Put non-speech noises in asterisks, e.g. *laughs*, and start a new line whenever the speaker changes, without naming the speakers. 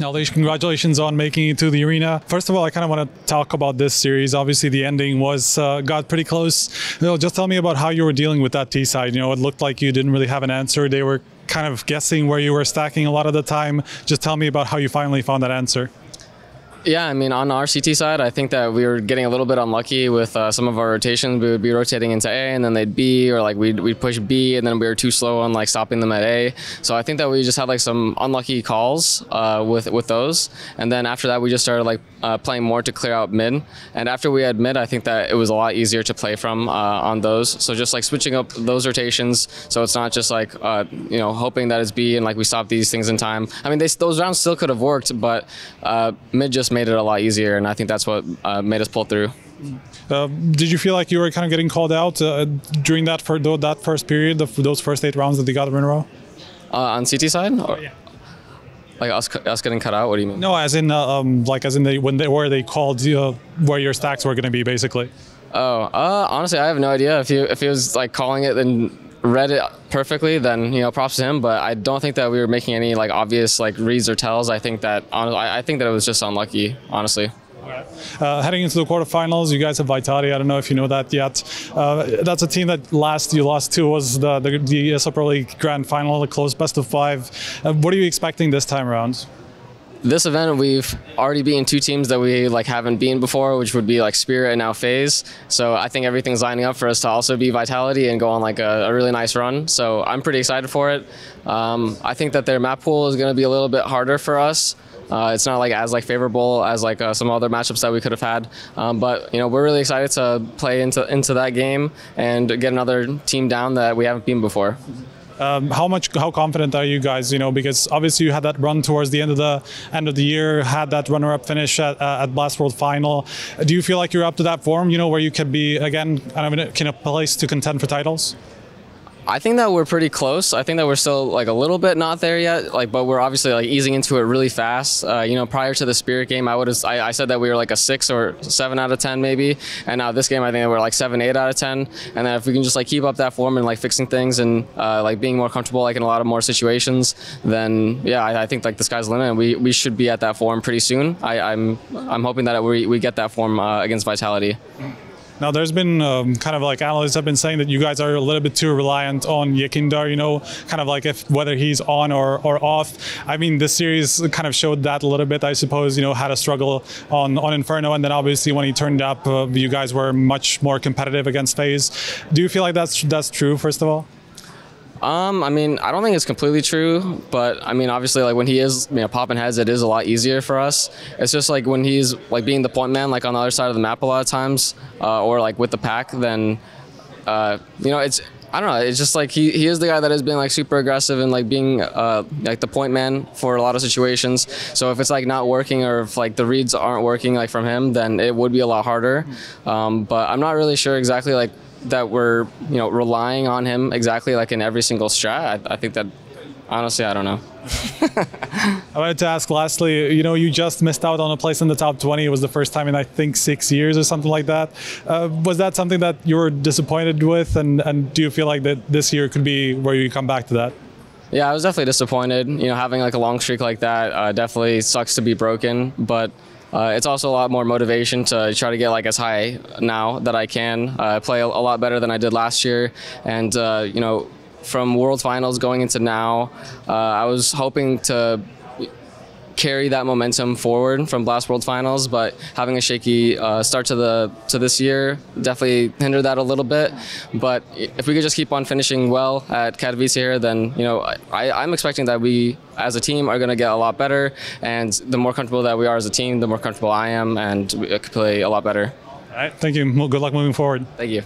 Now, congratulations on making it to the arena. First of all, I kind of want to talk about this series. Obviously, the ending was uh, got pretty close. You know, just tell me about how you were dealing with that T side. You know, it looked like you didn't really have an answer. They were kind of guessing where you were stacking a lot of the time. Just tell me about how you finally found that answer.
Yeah, I mean, on our CT side, I think that we were getting a little bit unlucky with uh, some of our rotations. We would be rotating into A, and then they'd B, or like we'd, we'd push B, and then we were too slow on like stopping them at A. So I think that we just had like some unlucky calls uh, with with those, and then after that, we just started like uh, playing more to clear out mid. And after we had mid, I think that it was a lot easier to play from uh, on those. So just like switching up those rotations, so it's not just like uh, you know hoping that it's B and like we stop these things in time. I mean, they, those rounds still could have worked, but uh, mid just made it a lot easier, and I think that's what uh, made us pull through.
Uh, did you feel like you were kind of getting called out uh, during that for that first period, the, those first eight rounds that they got in a row?
Uh, on CT side? Or, yeah. Like us, us getting cut out? What do you mean?
No, as in uh, um, like as in they, when they where they called uh, where your stacks were going to be, basically.
Oh, uh, honestly, I have no idea. If he if he was like calling it, and read it perfectly, then you know, props to him. But I don't think that we were making any like obvious like reads or tells. I think that I, think that it was just unlucky, honestly.
Uh, heading into the quarterfinals, you guys have Vitality. I don't know if you know that yet. Uh, that's a team that last you lost to was the the, the Super League Grand Final, the close best of five. Uh, what are you expecting this time around?
This event we've already beaten two teams that we like haven't been before which would be like spirit and now FaZe so i think everything's lining up for us to also be vitality and go on like a, a really nice run. So i'm pretty excited for it. Um, i think that their map pool is going to be a little bit harder for us. Uh, it's not like as like favorable as like uh, some other matchups that we could have had, um, but you know we're really excited to play into into that game and get another team down that we haven't been before.
Um, how much, how confident are you guys? You know, because obviously you had that run towards the end of the end of the year, had that runner-up finish at, uh, at Blast World Final. Do you feel like you're up to that form? You know, where you could be again, kind of in a, in a place to contend for titles?
I think that we're pretty close. I think that we're still like a little bit not there yet. Like, but we're obviously like easing into it really fast. Uh, you know, prior to the Spirit game, I would have I, I, said that we were like a six or seven out of ten maybe, and now this game I think we're like seven, eight out of ten. And then if we can just like keep up that form and like fixing things and uh, like being more comfortable like in a lot of more situations, then yeah, I, I, think like the sky's the limit. And we we should be at that form pretty soon. I, am I'm, I'm hoping that we we get that form uh, against Vitality.
Now, there's been um, kind of like analysts have been saying that you guys are a little bit too reliant on Yekindar, you know, kind of like if whether he's on or, or off. I mean, this series kind of showed that a little bit, I suppose, you know, had a struggle on, on Inferno. And then obviously when he turned up, uh, you guys were much more competitive against FaZe. Do you feel like that's, that's true, first of all?
Um, I mean, I don't think it's completely true, but I mean, obviously, like when he is, you know, popping heads, it is a lot easier for us. It's just like when he's like being the point man, like on the other side of the map a lot of times, uh, or like with the pack, then, uh, you know, it's I don't know. It's just like he, he is the guy that has been like super aggressive and like being uh, like the point man for a lot of situations. So if it's like not working or if like the reads aren't working like from him, then it would be a lot harder. Um, but I'm not really sure exactly like that we're you know relying on him exactly like in every single strat. I, I think that honestly, I don't know. *laughs*
I wanted to ask lastly, you know, you just missed out on a place in the top 20. It was the first time in, I think, six years or something like that. Uh, was that something that you were disappointed with? And, and do you feel like that this year could be where you come back to that?
Yeah, I was definitely disappointed. You know, having like a long streak like that uh, definitely sucks to be broken. But uh, it's also a lot more motivation to try to get like as high now that I can. Uh, I play a, a, lot better than I did last year, and uh, you know, from World Finals going into now, uh, I was hoping to carry that momentum forward from Blast World Finals, but having a shaky uh, start to the to this year definitely hindered that a little bit. But if we could just keep on finishing well at Katowice here, then you know I, I'm expecting that we as a team are going to get a lot better, and the more comfortable that we are as a team, the more comfortable I am, and we could play a lot better.
All right, thank you. Well, good luck moving forward.
Thank you.